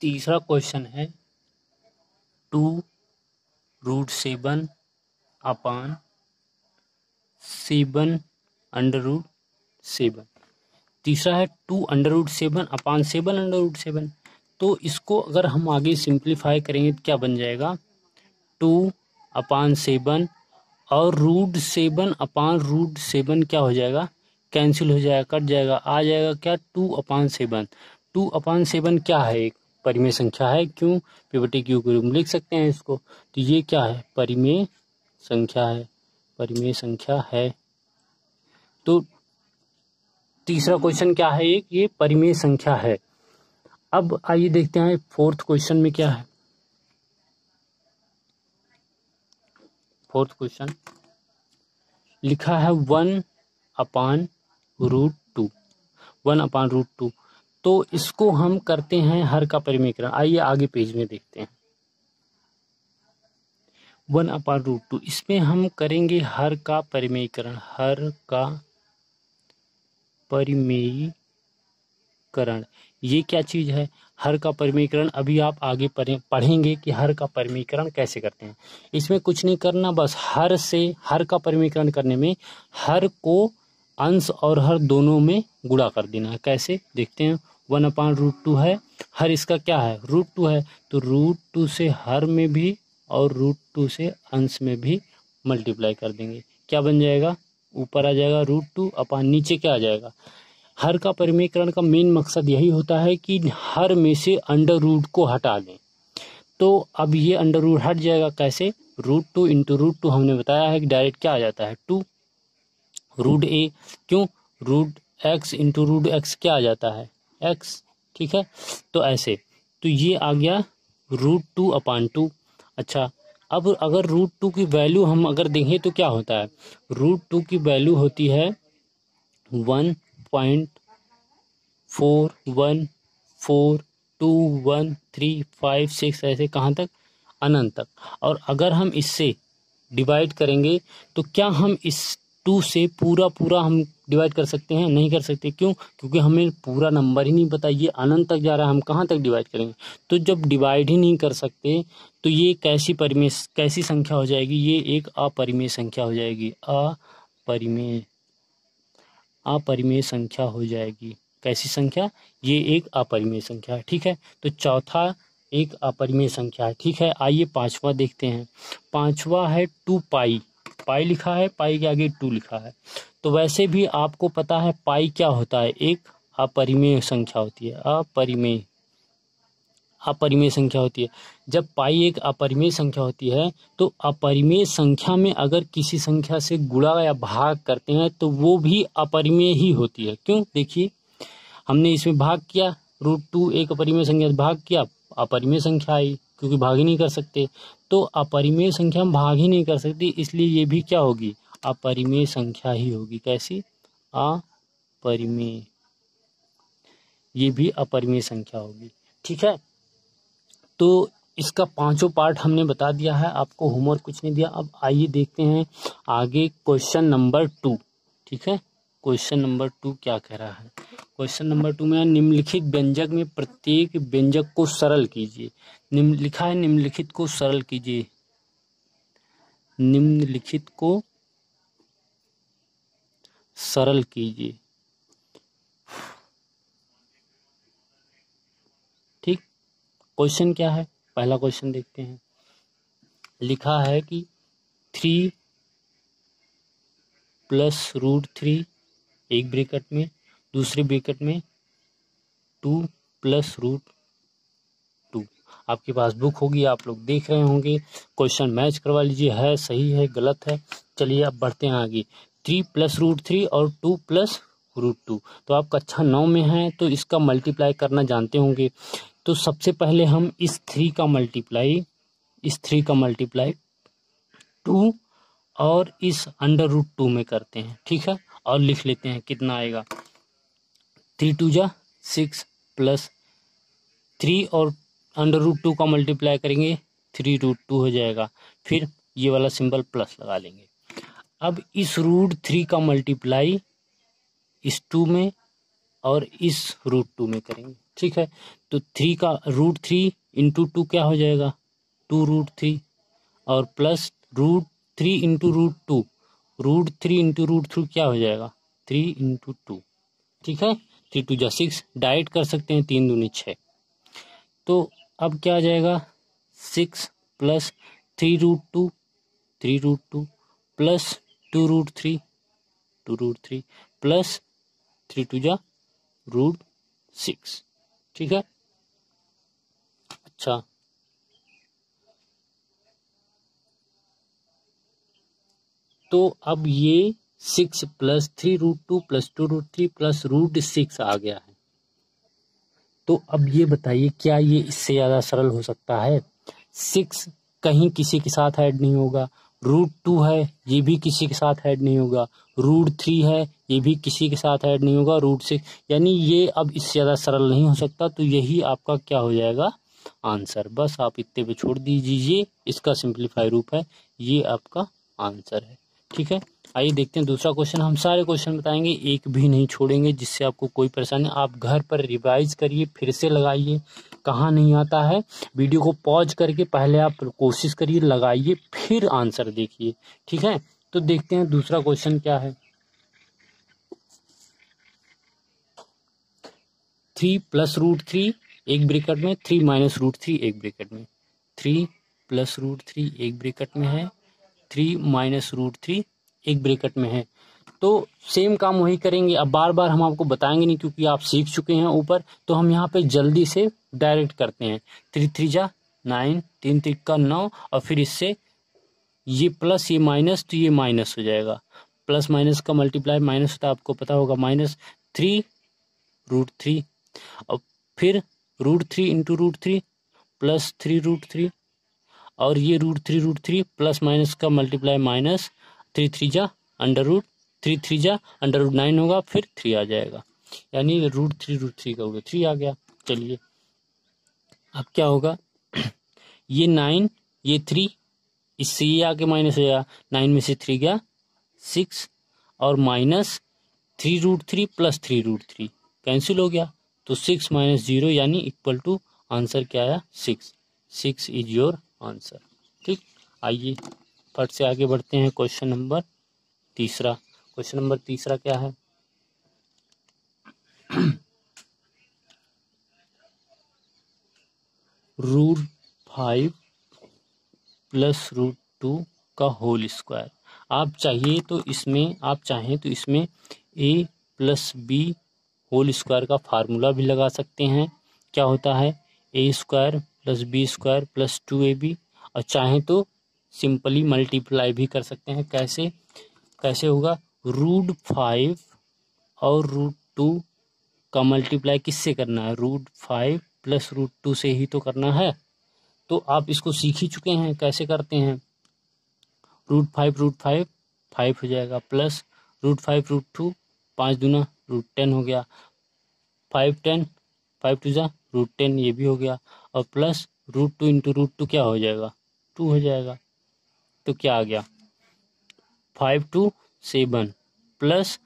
तीसरा क्वेश्चन है। Two root seven upon seven under root seven. तीसरा है, two under root seven upon seven under root seven. तो इसको अगर हम आगे सिंप्लीफाई करेंगे तो क्या बन जाएगा? टू अपान सेवन और root seven upon root seven क्या हो जाएगा? कैंसिल हो जाएगा, कट जाएगा, आ जाएगा क्या? Two upon seven. Two upon seven क्या है? एक परिमेय संख्या है, क्यों? पिवटी क्यू के रूप में लिख सकते हैं इसको। तो ये क्या है? परिमेय संख्या है। परिमेय संख्या है। तो तीसरा क्वेश्चन क्या है एक? ये परिमेय संख्या है। अब आइए देखते हैं फोर्थ क्वेश्चन में क्या है। फोर्थ क्वेश्चन लिखा है one upon root two. One upon root two. तो इसको हम करते हैं हर का परिमीकरण। आइए आगे पेज में देखते हैं। वन अपान रूट टू इसमें हम करेंगे हर का परिमेयकरण हर का परिमेयीकरण ये क्या चीज़ है? हर का परिमीकरण। अभी आप आगे पढ़ेंगे कि हर का परिमीकरण कैसे करते हैं। इसमें कुछ नहीं करना, बस हर से हर का परिमीकरण करने में हर को अंश और हर दोनों में गुणा कर देना कैसे? देखते हैं। वन अपान रूट टू है। हर इसका क्या है? रूट टू है। तो रूट टू से हर में भी और रूट टू से अंश में भी मल्टीप्लाई कर देंगे। क्या बन जाएगा? ऊपर आ जाएगा रूट टू, अपान नीचे क्या आ जाएगा? हर का परिमीकरण का मेन मकसद यही होता है कि हर में से अंडर रूट को हटा दें। तो अब ये अंडर रूट हट जाएगा कैसे? Root two into root two हमने बताया है कि डायरेक्ट क्या आ जाता है? टू। Root A. क्यों? Root X into root X क्या आ जाता है? एक्स ठीक है? तो ऐसे। तो ये आ गया रूट टू अपान टू अच्छा अब अगर रूट टू की वैल्यू हम अगर देखें तो क्या होता है? रूट टू की वैल्यू होती है one point four one four two one three five six ऐसे कहाँ तक? अनंत तक। और अगर हम इससे डिवाइड करेंगे तो क्या हम इस टू से पूरा पूरा हम डिवाइड कर सकते हैं, नहीं कर सकते। क्यों? क्योंकि हमें पूरा नंबर ही नहीं पता, ये अनंत तक जा रहा है, हम कहाँ तक डिवाइड करेंगे? तो जब डिवाइड ही नहीं कर सकते तो ये कैसी परिमेय कैसी संख्या हो जाएगी? ये एक अपरिमेय संख्या हो जाएगी। अपरिमेय अपरिमेय संख्या हो जाएगी। कैसी संख्या? ये एक अपरिमेय संख्या है, ठीक है? तो चौथा एक अपरिमेय संख्या है, ठीक है? आइए पांचवा देखते हैं। पांचवा है टू पाई। पाई लिखा है, पाई के आगे टू लिखा है। तो वैसे भी आपको पता है पाई क्या होता है? एक अपरिमेय संख्या होती है। अपरिमेय अपरिमेय संख्या होती है। जब पाई एक अपरिमेय संख्या होती है तो अपरिमेय संख्या में अगर किसी संख्या से गुणा या भाग करते हैं तो वो भी अपरिमेय ही होती है। क्यों? देखिए, हमने इसमें भाग किया, रूट टू एक अपरिमेय संख्या से भाग किया, अपरिमेय संख्या आई। क्योंकि भाग ही नहीं कर सकते। तो अपरिमेय संख्या में भाग ही नहीं कर सकती, इसलिए ये भी क्या होगी? अपरिमेय संख्या ही होगी। कैसी? अपरिमेय। ये भी अपरिमेय संख्या होगी। ठीक है? तो इसका पाँचों पार्ट हमने बता दिया है। आपको होमवर्क कुछ नहीं दिया। अब आइए देखते हैं आगे क्वेश्चन नंबर टू। ठीक है? क्वेश्चन नंबर टू क्या कह रहा है? क्वेश्चन नंबर टू में निम्नलिखित व्यंजक में प्रत्येक व्यंजक को सरल कीजिए। निम्न लिखा है, निम्नलिखित को सरल कीजिए। निम्नलिखित को सरल कीजिए। ठीक, क्वेश्चन क्या है? पहला क्वेश्चन देखते हैं। लिखा है कि थ्री प्लस रूट थ्री एक ब्रेकेट में दूसरे ब्रेकेट में टू प्लस रूट टू। आपके पास बुक होगी, आप लोग देख रहे होंगे। क्वेश्चन मैच करवा लीजिए, है सही है, गलत है। चलिए अब बढ़ते हैं आगे। थ्री प्लस रूट थ्री और टू प्लस रूट टू। तो आप कक्षा नौ में हैं तो इसका मल्टीप्लाई करना जानते होंगे। तो सबसे पहले हम इस थ्री का मल्टीप्लाई, इस थ्री का मल्टीप्लाई टू और इस अंडर रूट टू में करते हैं, ठीक है? और लिख लेते हैं, कितना आएगा? थ्री टू जा, सिक्स प्लस थ्री और अंडर रूट टू का मल्टीप्लाई करेंगे, थ्री रूट टू हो जाएगा। फिर ये वाला सिंबल प्लस लगा लेंगे। अब इस रूट थ्री का मल्टीप्लाई इस टू में और इस रूट टू में करेंगे। ठीक है? तो थ्री का रूट थ्री इंटू टू क्या हो जाएगा? टू रूट थ्री और plus root three into root two root three into root three क्या हो जाएगा? थ्री इंटू टू ठीक है? थ्री टू जा सिक्स डाइट कर सकते हैं तीन दूनी छः। तो अब क्या आ जाएगा? Six plus three root two, three root two plus two root three, two root three plus three two जा रूट सिक्स। ठीक है? अच्छा। तो अब ये six plus three root two plus two root three plus root six आ गया है। तो अब ये बताइए, क्या ये इससे ज़्यादा सरल हो सकता है? सिक्स कहीं किसी के साथ ऐड नहीं होगा। रूट टू है, ये भी किसी के साथ ऐड नहीं होगा। रूट थ्री है, ये भी किसी के साथ ऐड नहीं होगा। रूट सिक्स यानी ये अब इससे ज़्यादा सरल नहीं हो सकता तो यही आपका क्या हो जाएगा? आंसर बस आप इतने पे छोड़ दीजिए, इसका सिंप्लीफाई रूप है, ये आपका आंसर है। ठीक है? आइए देखते हैं दूसरा क्वेश्चन हम सारे क्वेश्चन बताएँगे, एक भी नहीं छोड़ेंगे, जिससे आपको कोई परेशानी। आप घर पर रिवाइज करिए, फिर से लगाइए। कहाँ नहीं आता है? वीडियो को पॉज करके पहले आप कोशिश करिए, लगाइए, फिर आंसर देखिए। ठीक है? तो देखते हैं दूसरा क्वेश्चन क्या है। थ्री प्लस रूट थ्री एक ब्रेकेट में। थ्री माइनस रूट थ्री एक ब्रेकेट में। थ्री प्लस रूट थ्री एक ब्रेकेट में है। थ्री माइनस रूट थ्री एक ब्रेकेट में है। तो सेम काम वही करेंगे। अब बार बार हम आपको बताएँगे नहीं क्योंकि आप सीख चुके हैं ऊपर तो हम यहाँ पे जल्दी से डायरेक्ट करते हैं। थ्री थ्री जा नाइन तीन तीन का नौ, और फिर इससे ये प्लस ये माइनस तो ये माइनस हो जाएगा। प्लस माइनस का मल्टीप्लाई माइनस होता आपको पता होगा माइनस थ्री रूट थ्री और फिर root three into root three plus three root three और ये root three root three plus minus का मल्टीप्लाई माइनस थ्री थ्री जा अंडर रूट थ्री थ्री जा अंडर रूट नाइन होगा, फिर थ्री आ जाएगा। यानी रूट थ्री रूट थ्री का होगा थ्री आ गया, चलिए। अब क्या होगा? ये नाइन ये थ्री इससे ये आके माइनस हो। जाएगा नाइन में से थ्री गया सिक्स और minus three root three plus three root three cancel हो गया तो सिक्स माइनस ज़ीरो यानी इक्वल टू आंसर क्या आया? Six six is your answer ठीक? आइए। फट से आगे बढ़ते हैं क्वेश्चन नंबर तीसरा। क्वेश्चन नंबर तीसरा क्या है? Root five plus root two का होल स्क्वायर आप चाहिए तो इसमें, आप चाहें तो इसमें A plus B whole square का फार्मूला भी लगा सकते हैं। क्या होता है? A square plus B square plus two A B और चाहें तो सिंपली मल्टीप्लाई भी कर सकते हैं। कैसे? कैसे होगा? रूट फाइव और रूट टू का मल्टीप्लाई किससे करना है? Root five plus root two से ही तो करना है। तो आप इसको सीख ही चुके हैं, कैसे करते हैं? Root five root five five हो जाएगा plus root five, root two, पाँच दूना, रूट टेन हो गया। फाइव टेन, फाइव टू जा, रूट टेन ये भी हो गया। और plus root two into root two क्या हो जाएगा? टू हो जाएगा। तो क्या आ गया? Five two seven plus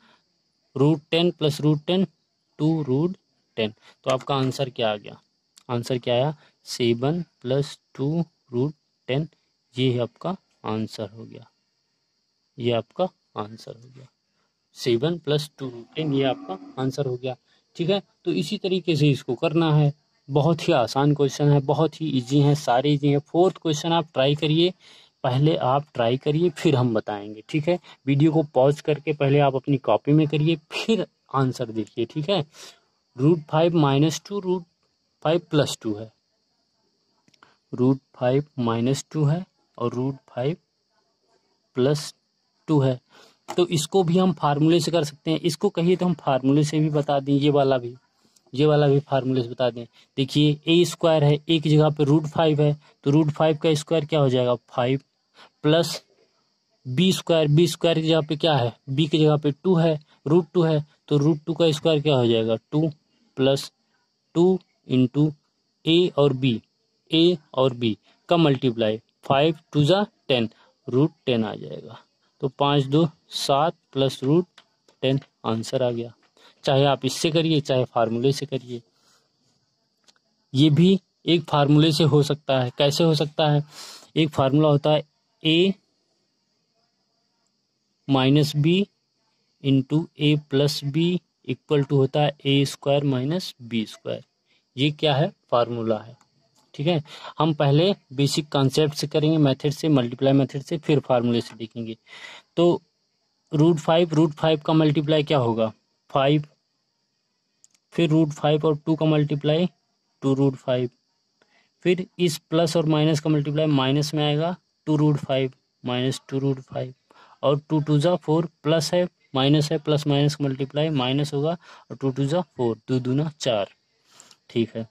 root ten plus root ten two root ten. तो आपका आंसर क्या आ गया? आंसर क्या आया? Seven plus two root ten. ये आपका आंसर हो गया। ये आपका आंसर हो गया। Seven plus two root ten, ये आपका आंसर हो गया। ठीक है? तो इसी तरीके से इसको करना है। बहुत ही आसान क्वेश्चन है, बहुत ही इजी है, सारे इजी है। फोर्थ क्वेश्चन आप ट्राई करिए। पहले आप ट्राई करिए, फिर हम बताएँगे, ठीक है? वीडियो को पॉज करके पहले आप अपनी कॉपी में करिए, फिर आंसर देखिए, ठीक है? Root five minus two, root five plus two है। रूट फाइव माइनस टू है और रूट फाइव प्लस टू है। तो इसको भी हम फार्मूले से कर सकते हैं। इसको कहिए तो हम फार्मूले से भी बता दें, ये वाला भी। ये वाला भी फार्मूले से बता दें। देखिए ए स्क्वायर है ए की जगह पे रूट फाइव है तो रूट फाइव का स्क्वायर क्या हो जाएगा? Five plus B square B square की जगह पे क्या है? बी की जगह पे टू है रूट टू है तो रूट टू का स्क्वायर क्या हो जाएगा? Two plus two into A और बी ए और बी का मल्टीप्लाई फाइव टू ज़ा टेन रूट टेन आ जाएगा। तो पाँच दो सात प्लस रूट टेन आंसर आ गया। चाहे आप इससे करिए, चाहे फार्मूले से करिए। ये भी एक फार्मूले से हो सकता है। कैसे हो सकता है? एक फार्मूला होता है A minus B into A plus B equal to होता है A square minus B square ये क्या है? फार्मूला है। ठीक है? हम पहले बेसिक कॉन्सेप्ट से करेंगे मेथड से मल्टीप्लाई मेथड से, फिर फार्मूले से देखेंगे। तो रूट फाइव रूट फाइव का मल्टीप्लाई क्या होगा? फाइव फिर रूट फाइव और टू का मल्टीप्लाई टू रूट फाइव फिर इस प्लस और माइनस का मल्टीप्लाई माइनस में आएगा two root five minus two root five और टू टू ज़ा फोर प्लस है माइनस है प्लस माइनस का मल्टीप्लाई माइनस होगा और टू टू ज़ा फोर दो दूना चार. ठीक है?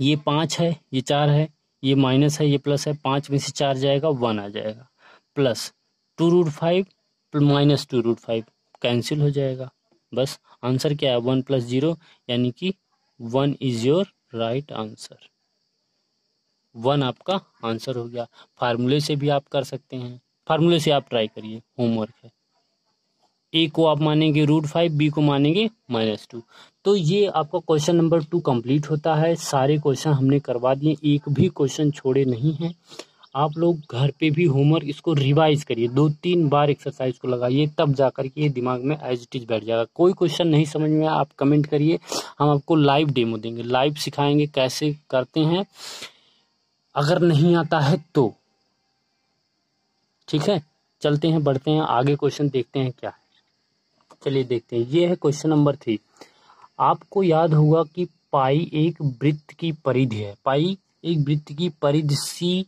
ये पाँच है, ये चार है, ये माइनस है, ये प्लस है, पाँच में से चार जाएगा वन आ जाएगा. Plus two root five minus two root five cancel हो जाएगा. बस आंसर क्या है? वन प्लस ज़ीरो, यानी कि one is your right answer. One आपका आंसर हो गया। फार्मूले से भी आप कर सकते हैं। फार्मूले से आप ट्राई करिए। होमवर्क है। ए को आप मानेंगे रूट फाइव, बी को मानेंगे माइनस टू। तो ये आपका क्वेश्चन नंबर टू कंप्लीट होता है। सारे क्वेश्चन हमने करवा दिए। एक भी क्वेश्चन छोड़े नहीं हैं। आप लोग घर पे भी होमवर्क इसको रिवाइज करिए। दो तीन बार एक्सरसाइज को लगाइए, तब जा करके ये दिमाग में एज इट इज़ बैठ जाएगा। कोई क्वेश्चन नहीं समझ में आप कमेंट करिए। हम आपको लाइव डेमो देंगे। लाइव सिखाएँगे कैसे करते हैं। अगर नहीं आता है तो। ठीक है? चलते हैं, बढ़ते हैं। आगे क्वेश्चन देखते हैं क्या है। चलिए देखते हैं। ये है क्वेश्चन नंबर थ्री आपको याद होगा कि पाई एक वृत्त की परिधि है। पाई एक वृत्त की परिधि सी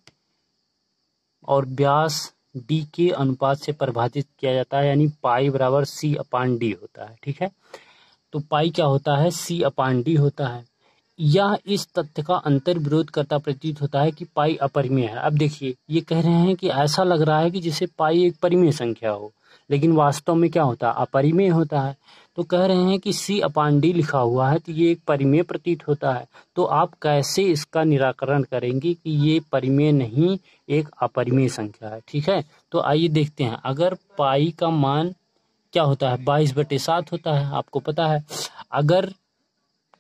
और व्यास डी के अनुपात से परिभाषित किया जाता है, यानी पाई बराबर सी अपान डी होता है, ठीक है? तो पाई क्या होता है? सी अपान डी होता है। यह इस तथ्य का अंतर विरोध करता प्रतीत होता है कि पाई अपरिमेय है। अब देखिए, ये कह रहे हैं कि ऐसा लग रहा है कि जैसे पाई एक परिमेय संख्या हो, लेकिन वास्तव में क्या होता है? अपरिमेय होता है। तो कह रहे हैं कि सी अपान डी लिखा हुआ है तो ये एक परिमेय प्रतीत होता है। तो आप कैसे इसका निराकरण करेंगे कि ये परिमेय नहीं, एक अपरिमेय संख्या है, ठीक है? तो आइए देखते हैं, अगर पाई का मान क्या होता है? बाईस बटे सात होता है, आपको पता है। अगर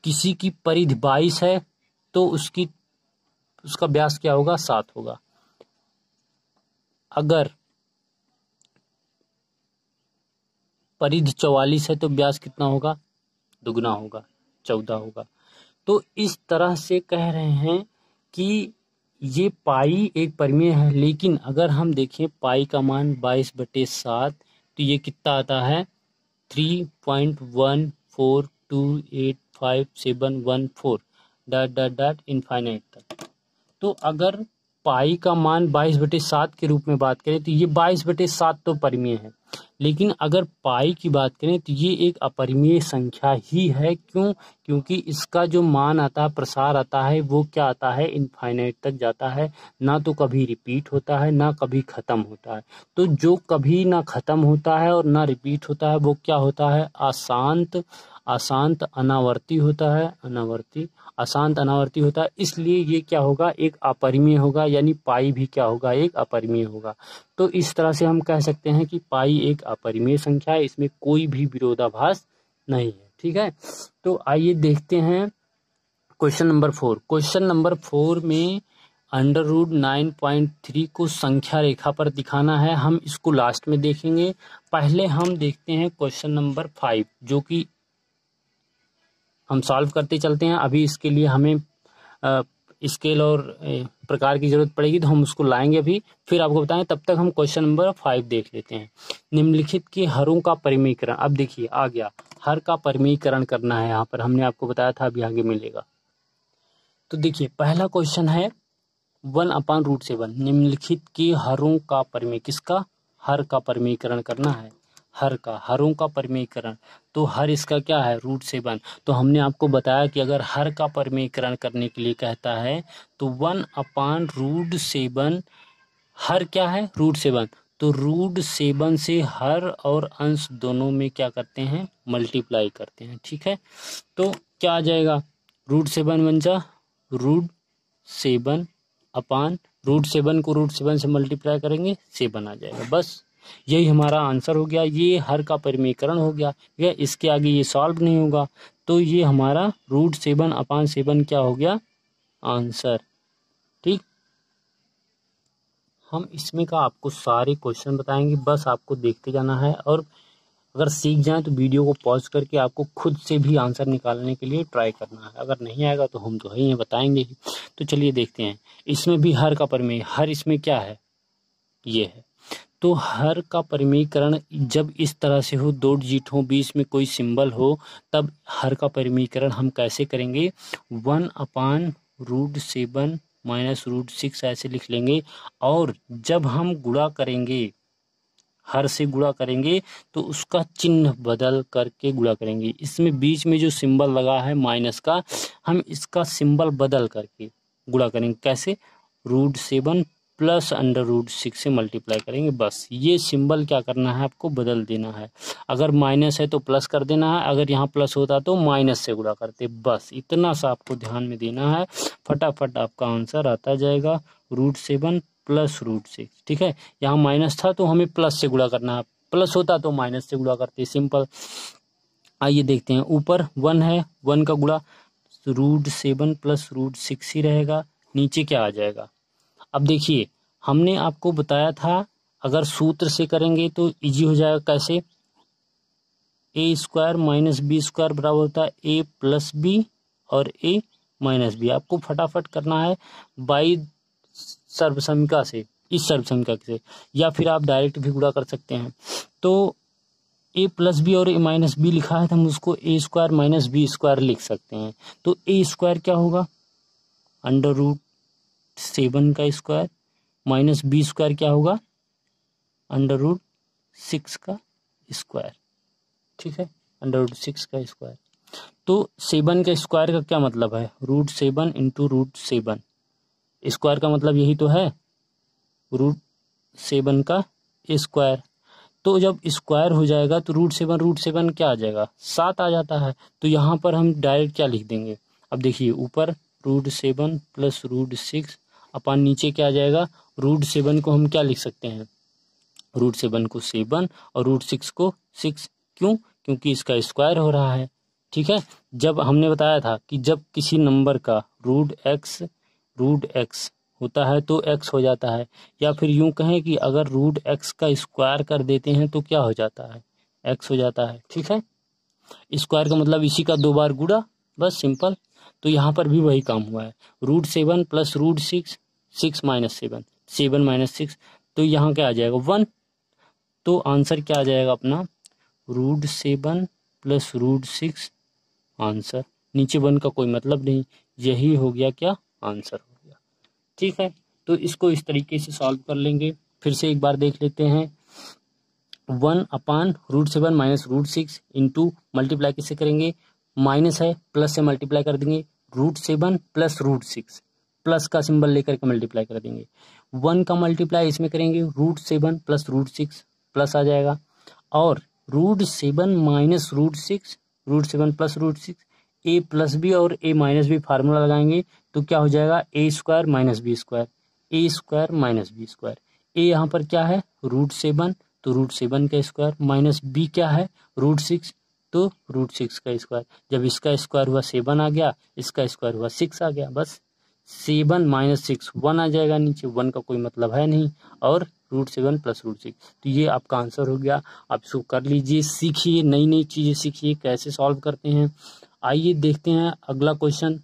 किसी की परिधि बाईस है तो उसकी, उसका व्यास क्या होगा? सात होगा। अगर परिधि चौवालीस है तो व्यास कितना होगा? दुगना होगा, चौदह होगा। तो इस तरह से कह रहे हैं कि ये पाई एक परिमेय है, लेकिन अगर हम देखें पाई का मान बाईस बटे सात तो ये कितना आता है? Three point one four two eight five seven one four dot dot dot infinite तक। तो अगर पाई का मान बाईस बटे सात के रूप में बात करें तो ये बाईस बटे सात तो परिमेय है। लेकिन अगर पाई की बात करें तो ये एक अपरिमेय संख्या ही है। क्यों? क्योंकि इसका जो मान आता है, प्रसार आता है, वो क्या आता है? इनफाइनाइट तक जाता है। ना तो कभी रिपीट होता है, ना कभी ख़त्म होता है। तो जो कभी ना ख़त्म होता है और ना रिपीट होता है, वो क्या होता है? अशांत अशांत अनावर्ती होता है। अनावर्ती अशांत अनावर्ती होता है। इसलिए ये क्या होगा? एक अपरिमेय होगा, यानी पाई भी क्या होगा? एक अपरिमेय होगा। तो इस तरह से हम कह सकते हैं कि पाई एक अपरिमेय संख्या है, इसमें कोई भी विरोधाभास नहीं है। ठीक है? तो आइए देखते हैं question number four. Question number four में under root nine point three को संख्या रेखा पर दिखाना है। हम इसको लास्ट में देखेंगे। पहले हम देखते हैं क्वेश्चन नंबर फाइव, जो कि हम सॉल्व करते चलते हैं। अभी इसके लिए हमें स्केल और प्रकार की ज़रूरत पड़ेगी तो हम उसको लाएँगे अभी। फिर आपको बताएँ, तब तक हम क्वेश्चन नंबर फाइव देख लेते हैं। निम्नलिखित के हरों का परिमीकरण। अब देखिए, आ गया। हर का परिमीकरण करना है यहाँ पर। हमने आपको बताया था, अभी आगे मिलेगा। तो देखिए, पहला क्वेश्चन है वन अपान रूट सेवन निम्नलिखित के हरों का परिमेय किसका? हर का परिमीकरण करना है। हर का, हरों का परिमेयकरण तो हर इसका क्या है? रूट सेवन तो हमने आपको बताया कि अगर हर का परमीकरण करने के लिए कहता है तो वन अपान रूट सेवन हर क्या है? रूट सेवन तो रूट सेवन से हर और अंश दोनों में क्या करते हैं? मल्टीप्लाई करते हैं। ठीक है? तो क्या आ जाएगा? रूट सेवन बन जा। Root seven upon. Root seven को रूट सेवन से मल्टीप्लाई करेंगे सेवन आ जाएगा। बस। यही हमारा आंसर हो गया, ये हर का परिमीकरण हो गया है इसके आगे ये सॉल्व नहीं होगा तो ये हमारा रूट सेवन अपान सेवन क्या हो गया? आंसर। ठीक? हम इसमें का आपको सारे क्वेश्चन बताएँगे, बस आपको देखते जाना है, और अगर सीख जाए तो वीडियो को पॉज करके आपको खुद से भी आंसर निकालने के लिए ट्राई करना है, अगर नहीं आएगा तो हम तो ही, बताएँगे ही। तो चलिए देखते हैं, इसमें भी हर का परिमेय, हर इसमें क्या है? ये है। तो हर का परिमीकरण जब इस तरह से हो, दो डिजिट हो, बीच में कोई सिंबल हो, तब हर का परिमीकरण हम कैसे करेंगे? One upon root seven minus root six ऐसे लिख लेंगे। और जब हम गुणा करेंगे, हर से गुणा करेंगे तो उसका चिन्ह बदल करके गुणा करेंगे। इसमें बीच में जो सिंबल लगा है माइनस का, हम इसका सिंबल बदल करके गुणा करेंगे। कैसे? Root seven plus under root six से मल्टीप्लाई करेंगे, बस। ये सिंबल क्या करना है आपको? बदल देना है। अगर माइनस है तो प्लस कर देना है, अगर यहाँ प्लस होता तो माइनस से गुणा करते। बस, इतना सा आपको ध्यान में देना है। फटाफट आपका आंसर आता जाएगा root seven plus root six, ठीक है? यहाँ माइनस था तो हमें प्लस से गुड़ा करना है। प्लस होता तो माइनस से गुणा करते, सिंपल। आइए देखते हैं, ऊपर वन है, वन का गुड़ा root seven plus root six ही रहेगा, नीचे क्या आ जाएगा? अब देखिए, हमने आपको बताया था, अगर सूत्र से करेंगे तो इजी हो जाएगा कैसे? A square minus B square बराबर होता है ए प्लस बी और ए माइनस बी आपको फटाफट करना है बाई सर्वसमिका से, इस सर्वसमिका से, या फिर आप डायरेक्ट भी गुड़ा कर सकते हैं। तो ए प्लस बी और ए माइनस बी लिखा है तो हम उसको A square minus B square लिख सकते हैं। तो ए स्क्वायर क्या होगा? अंडर रूट सेवन का स्क्वायर माइनस बी स्क्वायर क्या होगा? अंडर रूट सिक्स का स्क्वायर। ठीक है? अंडर रूट सिक्स का स्क्वायर। तो सेवन का स्क्वायर का क्या मतलब है? Root seven into root seven. Square का मतलब यही तो है। रूट सेवन का स्क्वायर। तो जब स्क्वायर हो जाएगा तो रूट सेवन रूट सेवन क्या आ जाएगा? सात आ जाता है। तो यहाँ पर हम डायरेक्ट क्या लिख देंगे? अब देखिए, ऊपर root seven plus root six upon नीचे क्या आ जाएगा? रूट सेवन को हम क्या लिख सकते हैं? रूट सेवन को सेवन और रूट सिक्स को सिक्स। क्यों? क्योंकि इसका स्क्वायर हो रहा है। ठीक है? जब हमने बताया था कि जब किसी नंबर का रूट एक्स रूट एक्स होता है तो एक्स हो जाता है। या फिर यूँ कहें कि अगर रूट एक्स का स्क्वायर कर देते हैं तो क्या हो जाता है? एक्स हो जाता है। ठीक है? स्क्वायर का मतलब इसी का दो बार गुड़ा बस सिंपल। तो यहाँ पर भी वही काम हुआ है। Root seven plus root six six minus seven seven minus six तो यहाँ क्या आ जाएगा? वन। तो आंसर क्या आ जाएगा अपना? Root seven plus root six, answer. नीचे वन का कोई मतलब नहीं, यही हो गया क्या? आंसर हो गया। ठीक है तो इसको इस तरीके से सॉल्व कर लेंगे। फिर से एक बार देख लेते हैं। One upon root seven minus root six into multiply किससे करेंगे? माइनस है, प्लस से मल्टीप्लाई कर देंगे। Root seven plus root six. Plus का सिंबल लेकर के मल्टीप्लाई कर देंगे। वन का मल्टीप्लाई इसमें करेंगे, root seven plus root six plus आ जाएगा। और root seven minus root six, root seven plus root six, A plus B और ए माइनस बी फार्मूला लगाएँगे तो क्या हो जाएगा? A square minus B square, A square minus B square. A यहाँ पर क्या है? रूट सेवन तो रूट सेवन का स्क्वायर माइनस बी क्या है? रूट सिक्स तो रूट सिक्स का स्क्वायर। जब इसका स्क्वायर हुआ सेवन आ गया, इसका स्क्वायर हुआ सिक्स आ गया, बस। सेवन माइनस सिक्स वन आ जाएगा नीचे वन का कोई मतलब है नहीं, और root seven plus root six तो ये आपका आंसर हो गया। आप इसको कर लीजिए, सीखिए नई नई चीज़ें सीखिए, कैसे सॉल्व करते हैं। आइए देखते हैं अगला क्वेश्चन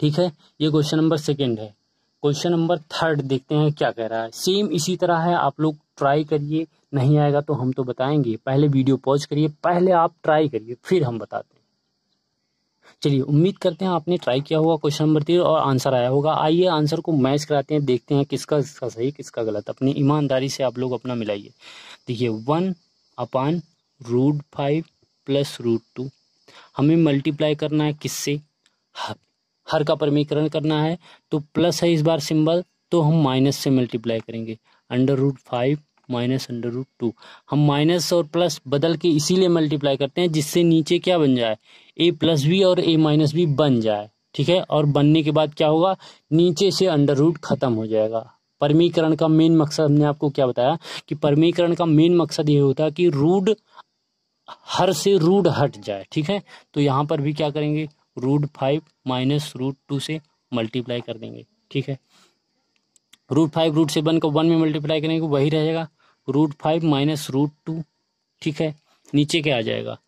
ठीक है? ये क्वेश्चन नंबर सेकेंड है। क्वेश्चन नंबर थर्ड देखते हैं क्या कह रहा है। सेम इसी तरह है, आप लोग ट्राई करिए, नहीं आएगा तो हम तो बताएँगे। पहले वीडियो पॉज करिए, पहले आप ट्राई करिए, फिर हम बताते हैं। चलिए, उम्मीद करते हैं आपने ट्राई किया होगा क्वेश्चन नंबर तीन और आंसर आया होगा। आइए आंसर को मैच कराते हैं, देखते हैं किसका किसका सही, किसका गलत। अपनी ईमानदारी से आप लोग अपना मिलाइए। देखिए one upon root five plus root two हमें मल्टीप्लाई करना है किससे? हर का परमीकरण करना है। तो प्लस है इस बार सिंबल तो हम माइनस से मल्टीप्लाई करेंगे। Under root five minus under root two हम माइनस और प्लस बदल के इसीलिए मल्टीप्लाई करते हैं, जिससे नीचे क्या बन जाए? ए प्लस बी और ए माइनस बी बन जाए, ठीक है? और बनने के बाद क्या होगा? नीचे से अंडर रूट खत्म हो जाएगा। परमीकरण का मेन मकसद हमने आपको क्या बताया? कि परमीकरण का मेन मकसद ये होता है कि रूड हर से रूड हट जाए, ठीक है? तो यहाँ पर भी क्या करेंगे? Root five minus root two से मल्टीप्लाई कर देंगे, ठीक है? रूट फाइव रूट सेवन को वन में मल्टीप्लाई करेंगे, वही रहेगा। Root five minus root two, ठीक है? नीचे क्या आ जाएगा?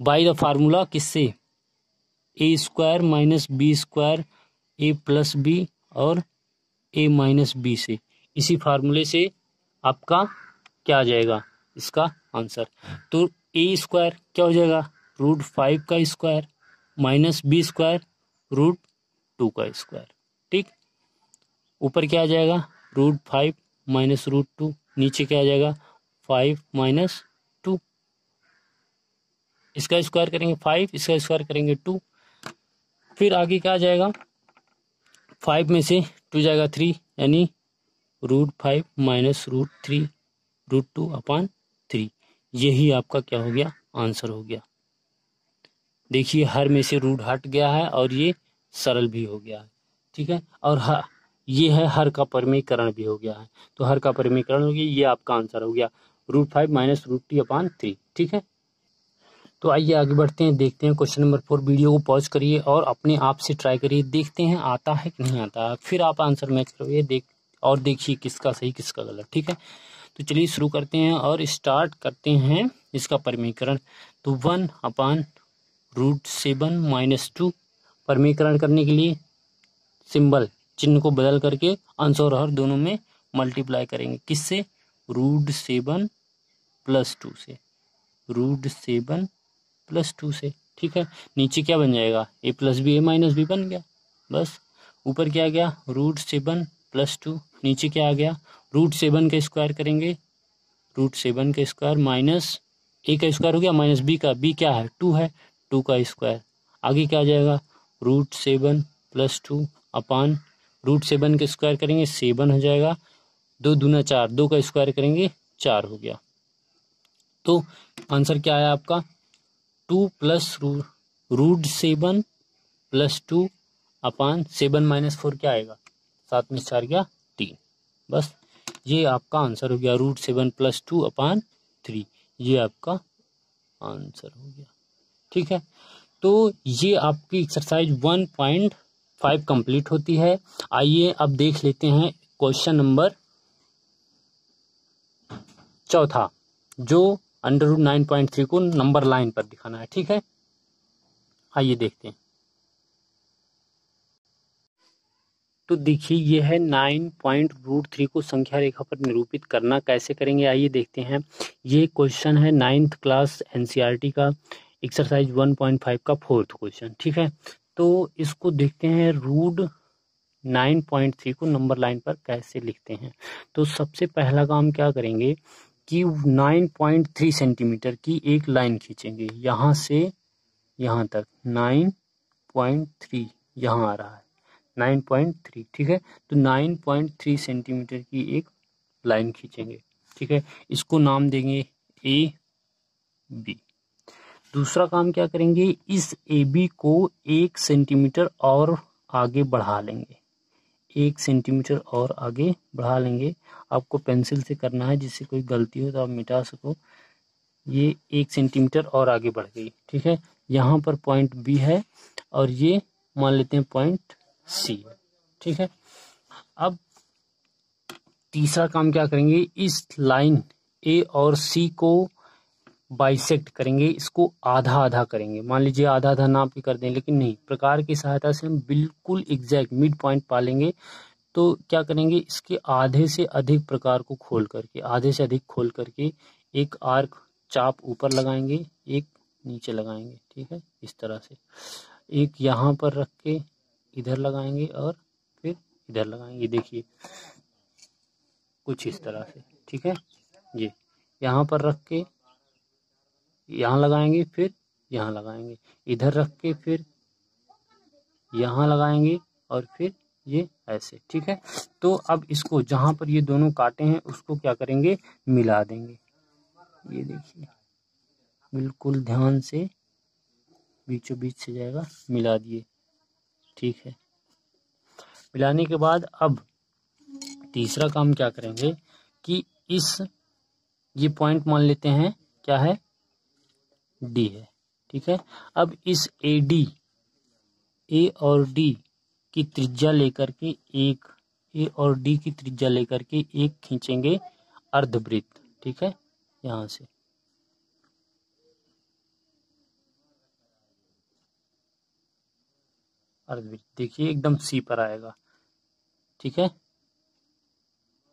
बाई द फार्मूला किससे? A square minus B square A plus B और ए माइनस बी से। इसी फार्मूले से आपका क्या आ जाएगा? इसका आंसर। तो ए स्क्वायर क्या हो जाएगा? रूट फाइव का square minus B square root two का स्क्वायर ठीक? ऊपर क्या आ जाएगा? Root five minus root two नीचे क्या आ जाएगा? फाइव माइनस इसका स्क्वायर करेंगे फाइव इसका स्क्वायर करेंगे टू फिर आगे क्या आ जाएगा? फाइव में से टू जाएगा थ्री यानी root five minus root three root two upon three यही आपका क्या हो गया? आंसर हो गया. देखिए, हर में से रूट हट गया है और ये सरल भी हो गया है, ठीक है? और हर ये है हर का परमीकरण भी हो गया है। तो हर का परमीकरण हो गया, ये आपका आंसर हो गया. Root five minus root two upon three ठीक है? तो आइए आगे बढ़ते हैं, देखते हैं क्वेश्चन नंबर फोर वीडियो को पॉज करिए और अपने आप से ट्राई करिए, देखते हैं आता है कि नहीं आता। है फिर आप आंसर मैच करिए देख, और देखिए किसका सही, किसका गलत, ठीक है? तो चलिए शुरू करते हैं और स्टार्ट करते हैं इसका परमीकरण। तो one upon root seven minus two परमीकरण करने के लिए सिंबल चिन्ह को बदल करके अंश और हर दोनों में मल्टीप्लाई करेंगे। किससे? रूट सेवन प्लस टू से। रूट सेवन प्लस टू से, ठीक है? नीचे क्या बन जाएगा? A plus B A minus B बन गया। बस। ऊपर क्या आ गया? रूट सेवन प्लस टू नीचे क्या आ गया? रूट सेवन का स्क्वायर करेंगे। रूट सेवन का स्क्वायर माइनस ए का स्क्वायर हो गया माइनस बी का। बी क्या है? टू है। टू का स्क्वायर आगे क्या आ जाएगा? Root seven plus two upon root seven का स्क्वायर करेंगे सेवन हो जाएगा। दो दूना चार, दो का स्क्वायर करेंगे, चार हो गया। तो आंसर क्या आया आपका? Two plus root seven plus two upon seven minus four क्या आएगा? सात में चार गया तीन। बस, ये आपका आंसर हो गया root seven plus two upon three. ये आपका आंसर हो गया। ठीक है? तो ये आपकी exercise one point five complete होती है। आइए अब देख लेते हैं क्वेश्चन नंबर चौथा, जो under root nine point three को नंबर लाइन पर दिखाना है, ठीक है? आइए देखते हैं। तो देखिए, ये है नाइन पॉइंट रूट थ्री को संख्या रेखा पर निरूपित करना कैसे करेंगे? आइए देखते हैं। ये क्वेश्चन है नाइन्थ क्लास एनसीईआरटी का एक्सरसाइज वन पॉइंट फाइव का फोर्थ क्वेश्चन ठीक है? तो इसको देखते हैं रूट नाइन पॉइंट थ्री को नंबर लाइन पर कैसे लिखते हैं? तो सबसे पहला काम क्या करेंगे? कि नाइन पॉइंट थ्री सेंटीमीटर की एक लाइन खींचेंगे। यहाँ से यहाँ तक। नाइन पॉइंट थ्री यहाँ आ रहा है। नाइन पॉइंट थ्री ठीक है? तो नाइन पॉइंट थ्री सेंटीमीटर की एक लाइन खींचेंगे। ठीक है? इसको नाम देंगे ए बी दूसरा काम क्या करेंगे? इस ए बी को एक सेंटीमीटर और आगे बढ़ा लेंगे। एक सेंटीमीटर और आगे बढ़ा लेंगे। आपको पेंसिल से करना है, जिससे कोई गलती हो तो आप मिटा सको। ये एक सेंटीमीटर और आगे बढ़ गई, ठीक है? यहाँ पर पॉइंट बी है और ये मान लेते हैं पॉइंट सी ठीक है? अब तीसरा काम क्या करेंगे? इस लाइन ए और सी को बाइसेक्ट करेंगे, इसको आधा आधा करेंगे। मान लीजिए आधा आधा नाप के कर दें, लेकिन नहीं, प्रकार की सहायता से हम बिल्कुल एग्जैक्ट मिड पॉइंट पालेंगे तो क्या करेंगे, इसके आधे से अधिक प्रकार को खोल करके, आधे से अधिक खोल करके एक आर्क चाप ऊपर लगाएँगे, एक नीचे लगाएँगे, ठीक है, इस तरह से। एक यहाँ पर रख के इधर लगाएँगे और फिर इधर लगाएँगे देखिए, कुछ इस तरह से, ठीक है, ये यहाँ पर रख के यहाँ लगाएँगे, फिर यहाँ लगाएँगे। इधर रख के फिर यहाँ लगाएँगे और फिर ये ऐसे, ठीक है? तो अब इसको जहाँ पर ये दोनों काटे हैं, उसको क्या करेंगे? मिला देंगे। ये देखिए, बिल्कुल ध्यान से बीचों बीच से जाएगा, मिला दिए, ठीक है? मिलाने के बाद अब तीसरा काम क्या करेंगे कि इस, ये पॉइंट मान लेते हैं, क्या है? डी है, ठीक है? अब इस ए डी ए और डी की त्रिज्या लेकर के एक ए और डी की त्रिज्या लेकर के एक खींचेंगे अर्धवृत्त, ठीक है? यहाँ से। अर्धवृत्त, देखिए, एकदम सी पर आएगा, ठीक है?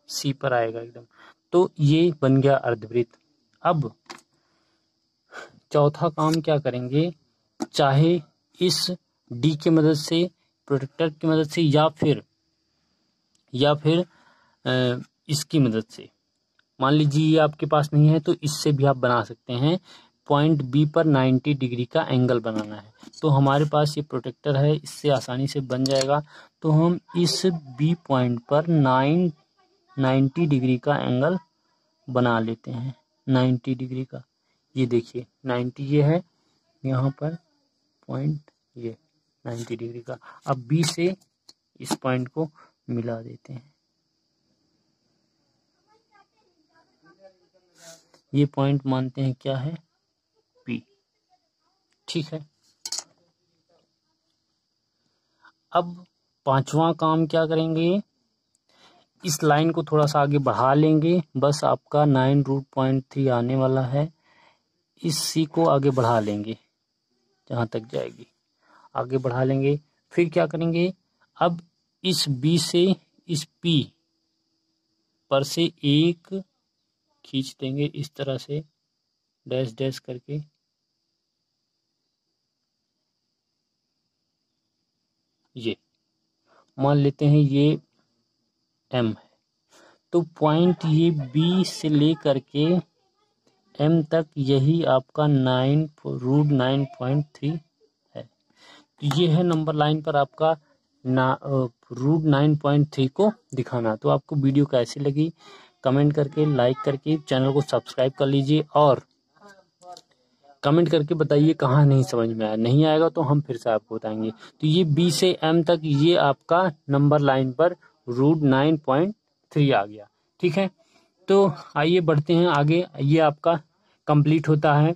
सी पर आएगा एकदम। तो ये बन गया अर्धवृत्त। अब चौथा काम क्या करेंगे? चाहे इस डी की मदद से प्रोटेक्टर की मदद से, या फिर या फिर इसकी मदद से। मान लीजिए ये आपके पास नहीं है तो इससे भी आप बना सकते हैं। पॉइंट बी पर 90 डिग्री का एंगल बनाना है। तो हमारे पास ये प्रोटेक्टर है, इससे आसानी से बन जाएगा। तो हम इस बी पॉइंट पर नाइन, नाइन्टी डिग्री का एंगल बना लेते हैं। नाइन्टी डिग्री का। ये देखिए नाइन्टी ये है, यहाँ पर पॉइंट ये नाइन्टी डिग्री का। अब बी से इस पॉइंट को मिला देते हैं। ये पॉइंट मानते हैं क्या है? पी ठीक है। अब पांचवा काम क्या करेंगे? इस लाइन को थोड़ा सा आगे बढ़ा लेंगे। बस आपका नाइन रूट पॉइंट थ्री आने वाला है। इस सी को आगे बढ़ा लेंगे, जहाँ तक जाएगी। आगे बढ़ा लेंगे, फिर क्या करेंगे? अब इस बी से इस पी पर से एक खींच देंगे, इस तरह से डैश डैश करके। ये, मान लेते हैं ये एम है। तो पॉइंट ये बी से लेकर करके एम तक यही आपका nine root nine point three है। तो ये है नंबर लाइन पर आपका ना रूट नाइन पॉइंट थ्री को दिखाना। तो आपको वीडियो कैसी लगी कमेंट करके लाइक करके चैनल को सब्सक्राइब कर लीजिए और कमेंट करके बताइए कहाँ नहीं समझ में आया। नहीं आएगा तो हम फिर से आपको बताएँगे। तो ये बी से एम तक ये आपका नंबर लाइन पर रूट नाइन पॉइंट थ्री आ गया। ठीक है? तो आइए बढ़ते हैं आगे ये आपका कंप्लीट होता है।